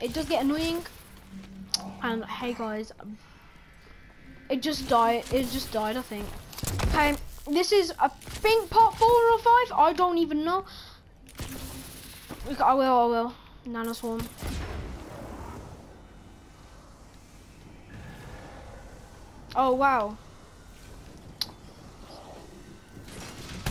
it does get annoying. And hey guys, it just died. It just died, I think. Okay, this is I think part four or five. I don't even know. I will. I will. Nano swarm. Oh wow.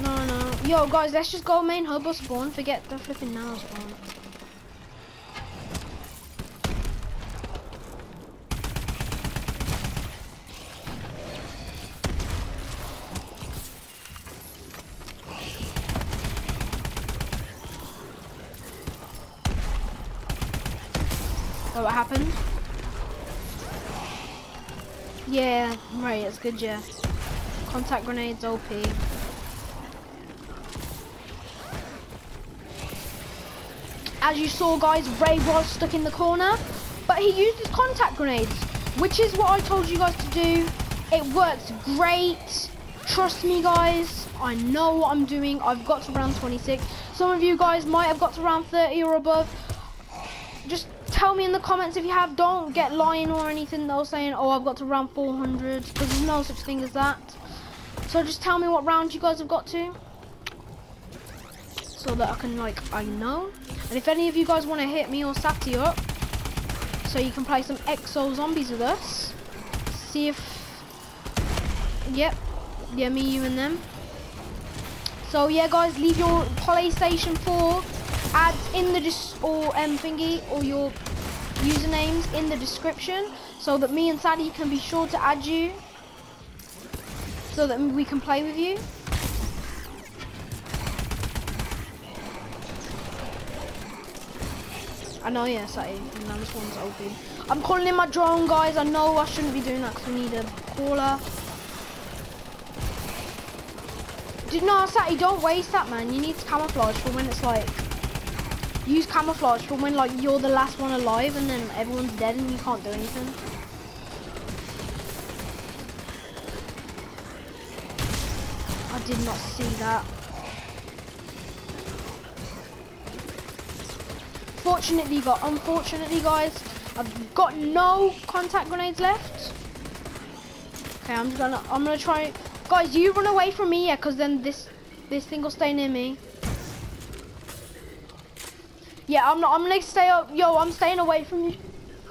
No, no. Yo, guys, let's just go main hub or spawn. Forget the flipping nano spawn. Oh, what happened? Yeah, right, it's good, yeah. Contact grenades OP. As you saw, guys, Ray was stuck in the corner, but he used his contact grenades, which is what I told you guys to do. It works great. Trust me, guys. I know what I'm doing. I've got to round 26. Some of you guys might have got to round 30 or above. Tell me in the comments if you have. Don't get lying or anything though saying, oh, I've got to round 400. Because there's no such thing as that. So just tell me what round you guys have got to. So that I can, like, I know. And if any of you guys want to hit me or Sati up, so you can play some Exo Zombies with us. See if... Yep. Yeah, me, you and them. So yeah, guys, leave your PlayStation 4 ads in the dis or um thingy or your usernames in the description so that me and Sadie can be sure to add you so that we can play with you. I know, yeah, Sadie. Now this one's open. I'm calling in my drone, guys. I know I shouldn't be doing that because we need a caller. No, Satty, don't waste that, man. You need to camouflage for when it's like... Use camouflage for when like you're the last one alive and then everyone's dead and you can't do anything. I did not see that. Fortunately, got unfortunately, guys, I've got no contact grenades left. Okay, I'm just gonna I'm gonna try Guys, you run away from me, yeah, because then this this thing will stay near me. Yeah, I'm not. I'm gonna stay up. Yo, I'm staying away from you,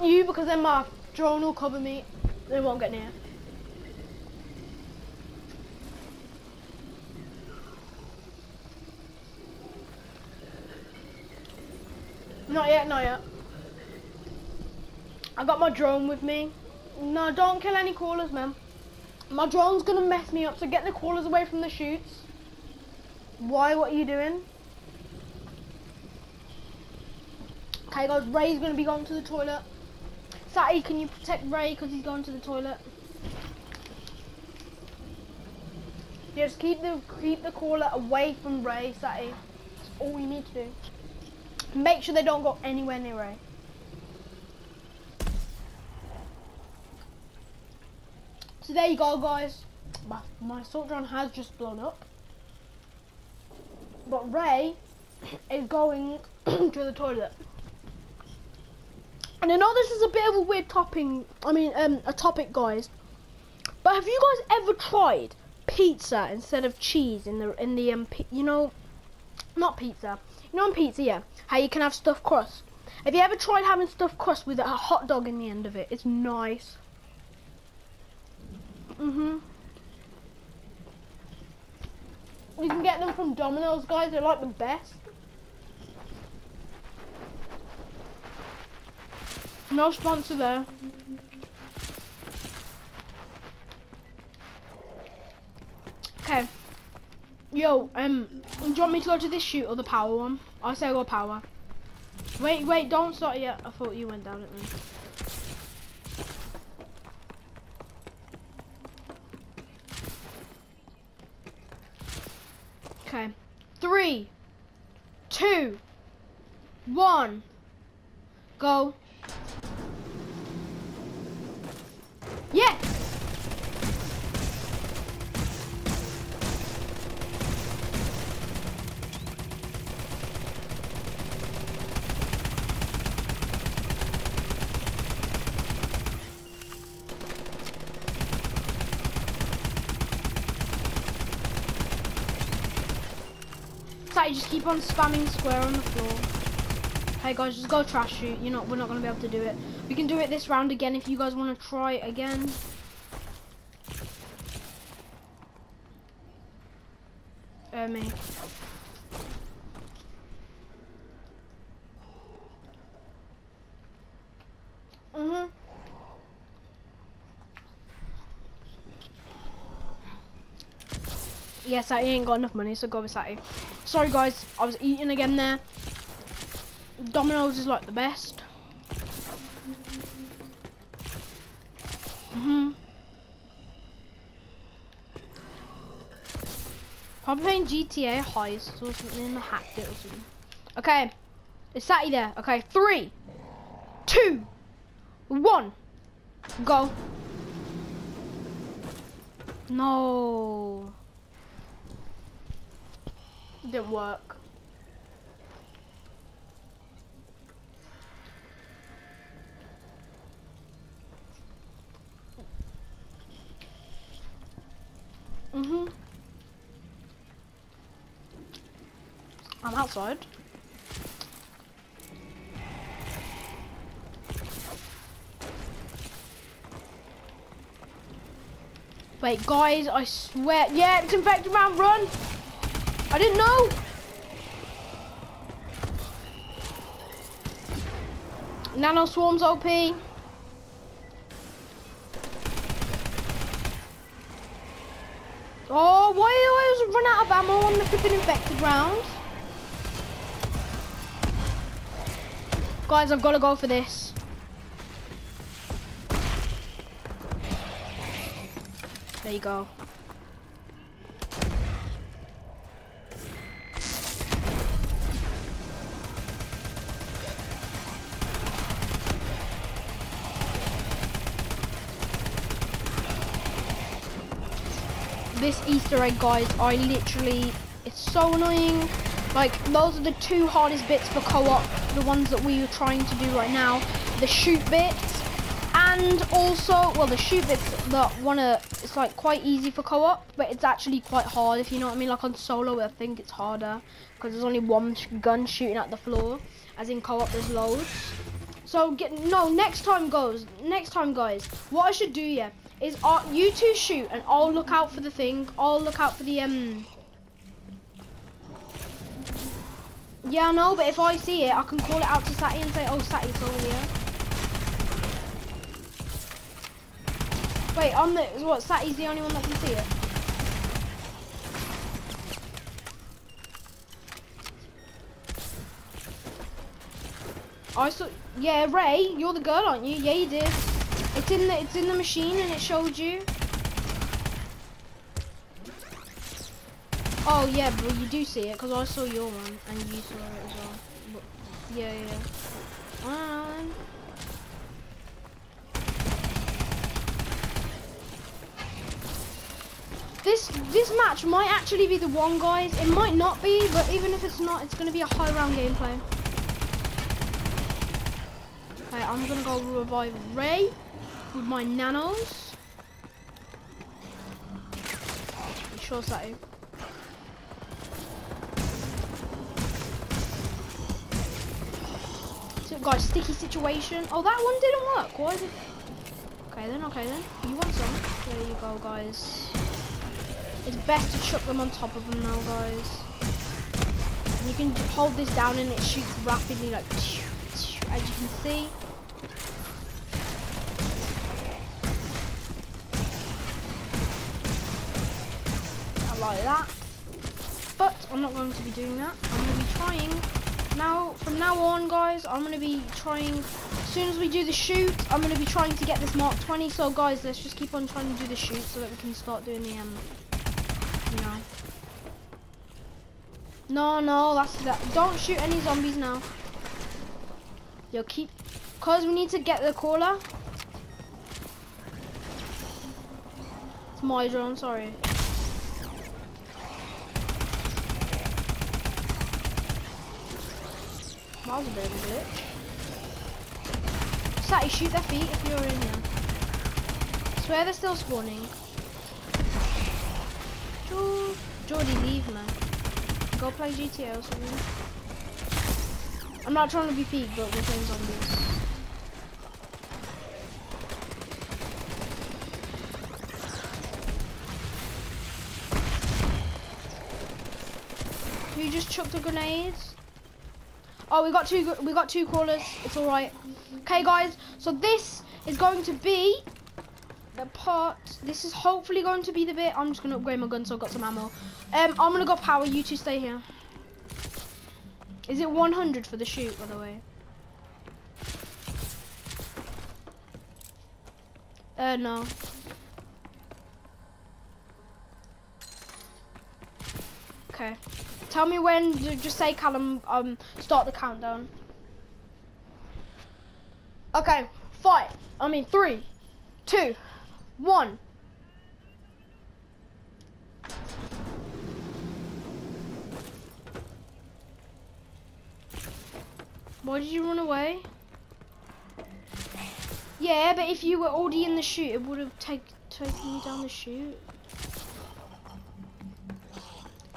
you because then my drone will cover me. They won't get near. Not yet, not yet. I got my drone with me. No, don't kill any callers, man. My drone's gonna mess me up, so get the callers away from the chutes. Why, what are you doing? Okay guys, Ray's gonna be going to the toilet. Satty, can you protect Ray because he's going to the toilet? Just keep the keep the caller away from Ray, Satty. That's all you need to do. Make sure they don't go anywhere near Ray. So there you go, guys. My, my assault drone has just blown up. But Ray is going to the toilet. And I know this is a bit of a weird topping, I mean, um, a topic, guys. But have you guys ever tried pizza instead of cheese in the in the um, you know, not pizza. You know, on pizza, yeah, how you can have stuffed crust. Have you ever tried having stuffed crust with a hot dog in the end of it? It's nice. Mhm. You can get them from Domino's, guys. They're like the best. No sponsor there. Okay. Yo, um, do you want me to go to this chute or the power one? I say go power. Wait, wait, don't start yet. I thought you went down at me. Okay. Three, two, one, go. Yes! So you just keep on spamming square on the floor. Hey guys, just go trash chute. You're not. We're not gonna be able to do it. We can do it this round again if you guys want to try it again. Uh, me. Mhm. Yes, I ain't got enough money, so go with Sati. Sorry guys, I was eating again there. Domino's is like the best. Mhm. Probably playing GTA Heist or something, in the hacked it or something. Okay, it's Sati there. Okay, three, two, one, go. No. Didn't work. Mhm. I'm outside. Wait, guys, I swear. Yeah, it's infected man, run! I didn't know! Nano swarms OP. Oh, why I run out of ammo on the flipping infected round? Guys, I've got to go for this. There you go. This Easter egg, guys, I literally, it's so annoying. Like, those are the two hardest bits for co-op, the ones that we are trying to do right now. The chute bits, and also, well, the chute bits that wanna, it's like quite easy for co-op, but it's actually quite hard, if you know what I mean. Like on solo, I think it's harder, because there's only one gun shooting at the floor, as in co-op, there's loads. So, get, no, next time, goes, next time, guys, what I should do, yeah, is uh, you two shoot and I'll look out for the thing. I'll look out for the um. Yeah, I know, but if I see it, I can call it out to Sati and say, "Oh, Sati's over here." Wait, I'm the what? Sati's the only one that can see it. I saw. Yeah, Ray, you're the girl, aren't you? Yeah, you did. It's in the it's in the machine and it showed you. Oh yeah, but you do see it because I saw your one and you saw it as well. But, yeah, yeah. Um, this this match might actually be the one, guys. It might not be, but even if it's not, it's gonna be a high round gameplay. Okay, I'm gonna go revive Ray with my nanos. You sure so? So guys, sticky situation. Oh that one didn't work. Why did Okay then, okay then. You want some? There you go guys. It's best to chuck them on top of them now guys. You can hold this down and it shoots rapidly like as you can see. That. But I'm not going to be doing that. I'm going to be trying now. From now on, guys, I'm going to be trying. As soon as we do the chute, I'm going to be trying to get this Mark 20. So, guys, let's just keep on trying to do the chute so that we can start doing the um. You know. No, no, that's that. Don't shoot any zombies now. Yo, keep. Cause we need to get the caller. It's my drone. Sorry. That was a bit of a glitch. Sati, shoot their feet if you're in here. I swear they're still spawning. Geordie, leave, man. go play GTA or something. I'm not trying to be peak, but we're playing zombies. You just chucked a grenades. Oh, we got two. We got two crawlers. It's all right. Okay, guys. So this is going to be the part. This is hopefully going to be the bit. I'm just gonna upgrade my gun so I've got some ammo. Um, I'm gonna go power. You two stay here. Is it 100 for the chute, by the way? Uh, no. Okay. Tell me when, just say Callum, um, start the countdown. Okay, five. I mean, three, two, one. Why did you run away? Yeah, but if you were already in the chute, it would have take, taken you down the chute.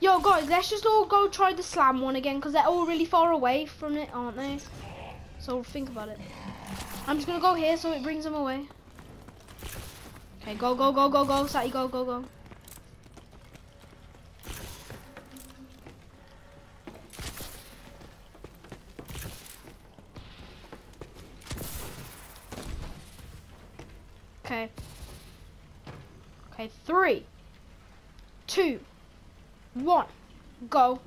Yo, guys, let's just all go try the slam one again, because they're all really far away from it, aren't they? So think about it. I'm just going to go here so it brings them away. Okay, go, go, go, go, go. Satty, go, go, go. Okay. Okay, three, two, one, go.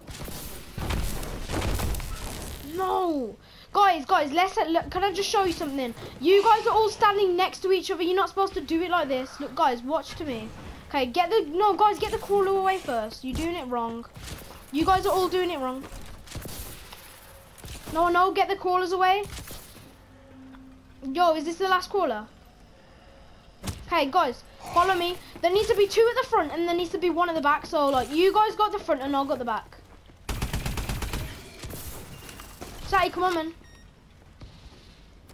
No! Guys, guys, let's uh, look. Can I just show you something? You guys are all standing next to each other. You're not supposed to do it like this. Look, guys, watch to me. Okay, get the no, guys, get the crawler away first. You're doing it wrong. You guys are all doing it wrong. No, no, get the crawlers away. Yo, is this the last crawler? Okay, guys, follow me. There needs to be two at the front and there needs to be one at the back. So, like, you guys got the front and I'll got the back. Satty, come on, man.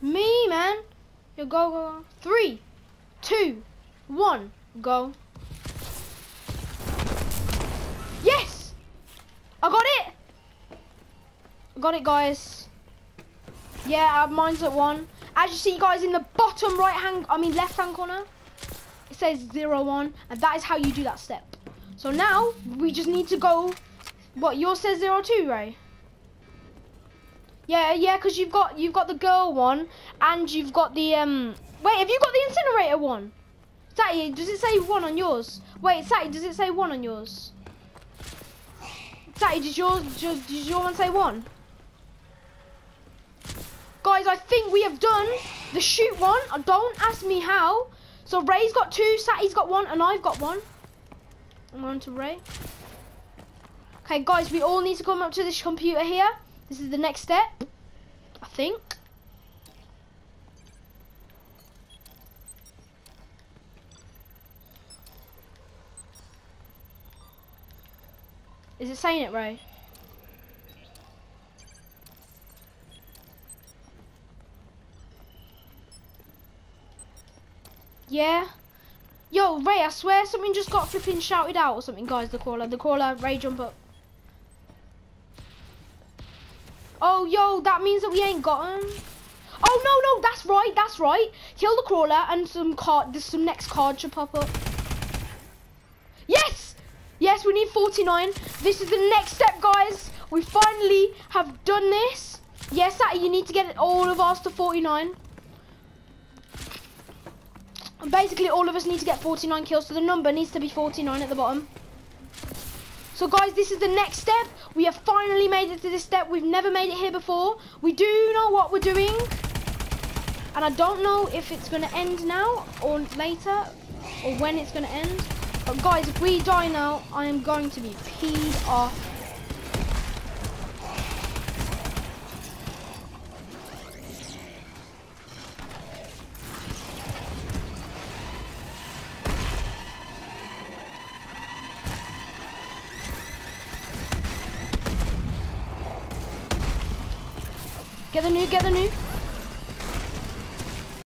Me, man. You go, go, go. Three, two, one, go. Yes! I got it! I got it, guys. Yeah, uh, mine's at one. As you see, guys, in the bottom right hand, I mean left hand corner, says zero one, and that is how you do that step. So now we just need to go. What yours says zero two, Ray? Yeah, yeah, because you've got you've got the girl one, and you've got the um. Wait, have you got the incinerator one? Satty, does it say one on yours? Wait, Satty, does it say one on yours? Satty, does yours does, does your one say one? Guys, I think we have done the chute one. Don't ask me how. So Ray's got two, Satty's got one, and I've got one. I'm on to Ray. Okay, guys, we all need to come up to this computer here. This is the next step, I think. Is it saying it, Ray? Yeah. Yo, Ray, I swear something just got flipping shouted out or something, guys. The crawler, the crawler, Ray, jump up. Oh, yo, that means that we ain't got him. Oh, no, no, that's right, that's right. Kill the crawler and some card, there's some next card should pop up. Yes! Yes, we need 49. This is the next step, guys. We finally have done this. Yes, Satty, you need to get all of us to 49. And basically, all of us need to get 49 kills, so the number needs to be 49 at the bottom. So guys, this is the next step. We have finally made it to this step. We've never made it here before. We do know what we're doing. And I don't know if it's going to end now or later or when it's going to end. But guys, if we die now, I am going to be peed off